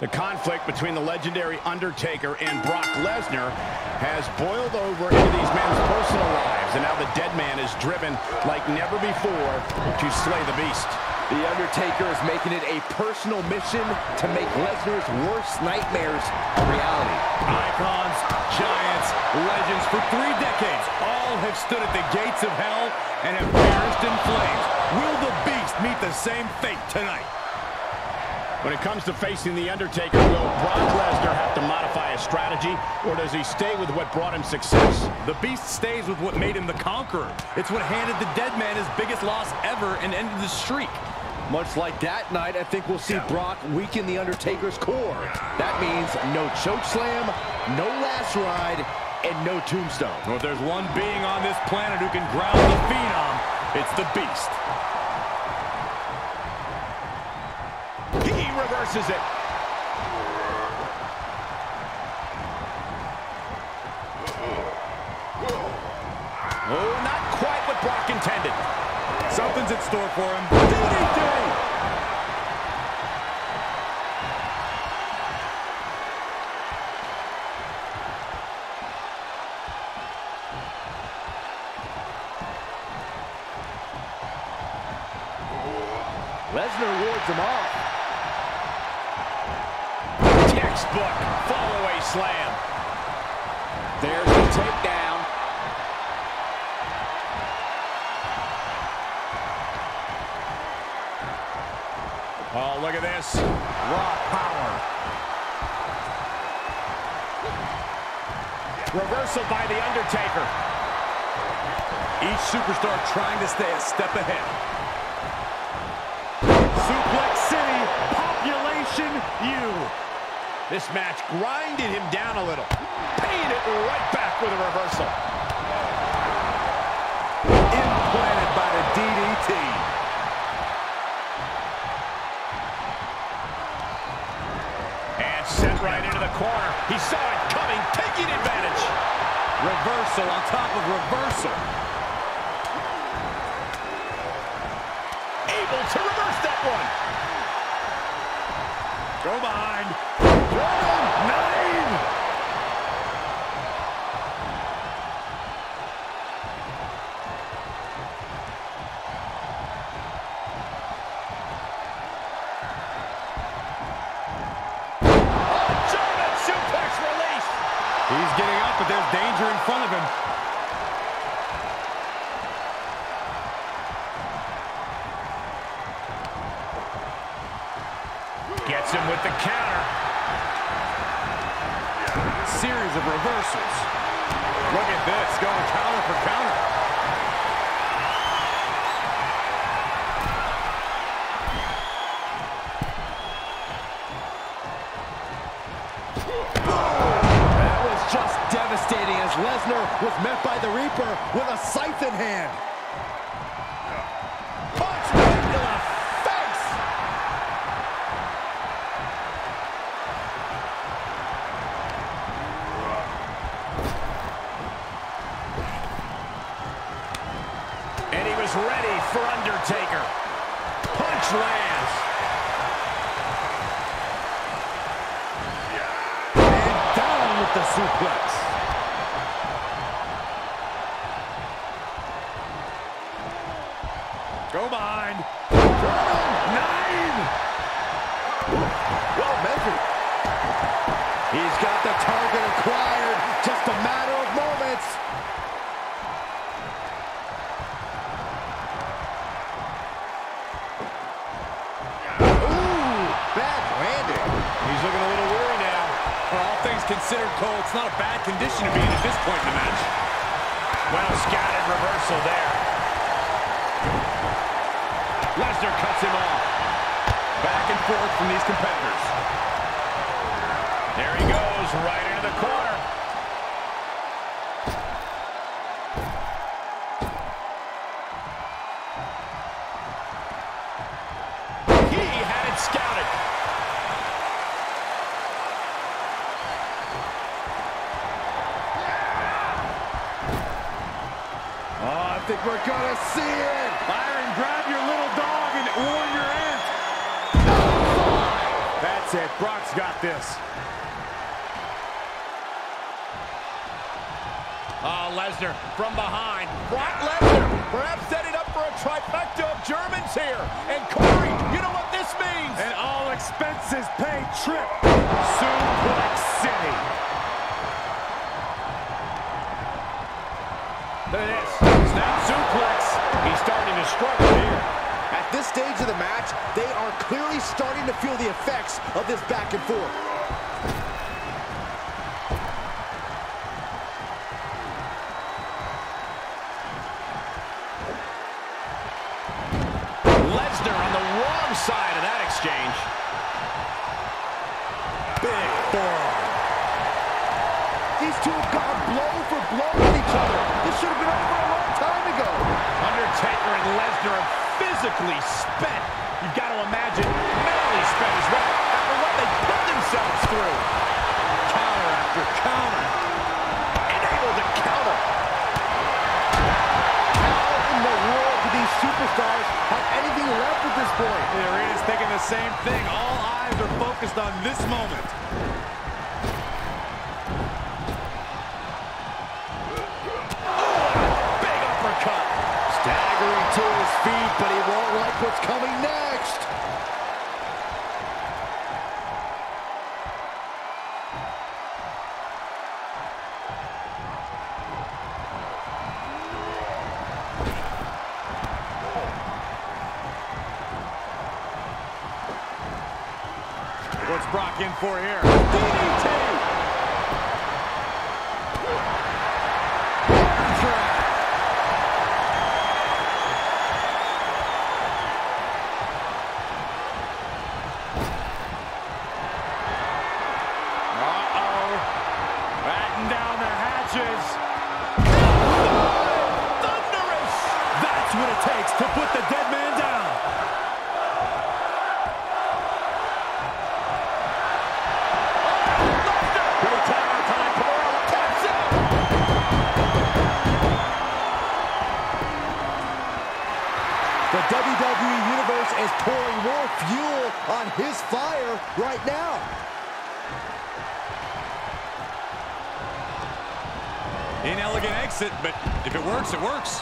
The conflict between the legendary Undertaker and Brock Lesnar has boiled over into these men's personal lives, and now the dead man is driven like never before to slay the beast. The Undertaker is making it a personal mission to make Lesnar's worst nightmares a reality. Icons, giants, legends for three decades all have stood at the gates of hell and have perished in flames. Will the Beast meet the same fate tonight? When it comes to facing The Undertaker, will Brock Lesnar have to modify his strategy, or does he stay with what brought him success? The Beast stays with what made him the conqueror. It's what handed the dead man his biggest loss ever and ended the streak. Much like that night, I think we'll see Brock weaken The Undertaker's core. That means no choke slam, no last ride, and no tombstone. Well, if there's one being on this planet who can ground the Phenom, it's the Beast. Reverses it. Oh, not quite what Brock intended. Something's in store for him. DDT! Lesnar wards him off. Textbook fall-away slam. There's the takedown. Oh, look at this. Raw power. Reversal by The Undertaker. Each superstar trying to stay a step ahead. Suplex City, population you. This match grinded him down a little. Paying it right back with a reversal. Implanted by the DDT. And sent right into the corner. He saw it coming, taking advantage. Reversal on top of reversal. Able to reverse that one. Go behind. He's getting up, but there's danger in front of him. Gets him with the counter. Series of reversals. Look at this, going counter for counter. That was just devastating as Lesnar was met by the Reaper with a scythe in hand. Was ready for Undertaker. Punch lands. And down with the suplex. Go behind. Nine! Well measured. He's got the target acquired. Just a matter considered, Cole, it's not a bad condition to be in at this point in the match. Well scattered reversal there. Lesnar cuts him off. Back and forth from these competitors. There he goes, right into the corner. Think we're gonna see it. Byron, grab your little dog and warn your aunt. That's That's it. Brock's got this. Oh, Lesnar from behind. Brock Lesnar perhaps setting up for a trifecta of Germans here. And Corey, you know what this means? An all expenses paid trip. Suplex City. Look at this. Snap suplex. He's starting to struggle here. At this stage of the match, they are clearly starting to feel the effects of this back and forth. Lesnar on the wrong side of that exchange. Big forearm. These two have gone blow for blow with each other. This should have been over a long time ago. Undertaker and Lesnar physically spent. You've got to imagine mentally spent as well after what they put themselves through. Counter after counter. And able to counter. How in the world do these superstars have anything left at this point? There he is thinking the same thing. All eyes are focused on this moment. Big uppercut. Staggering to his feet, but he won't like what's coming next. What's Brock in for here? Down the hatches. Thunderous. That's what it takes to put the dead man down. The WWE Universe is pouring more fuel on his fire right now. Inelegant exit, but if it works, it works.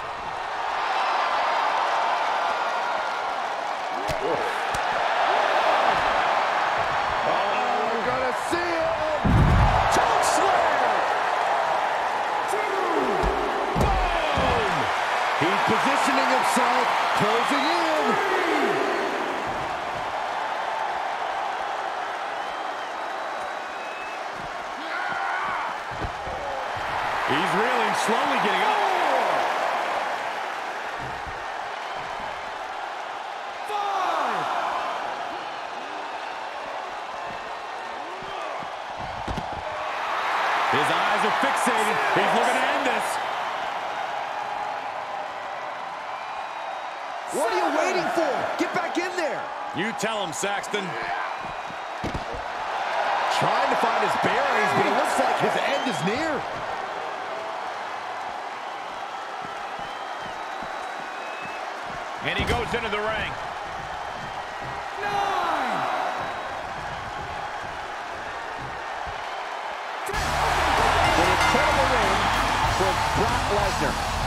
His eyes are fixated. He's looking to end this. What are you waiting for? Get back in there. You tell him, Saxton. Trying to find his bearings, but it looks like his end is near. And he goes into the ring. An incredible win for Brock Lesnar.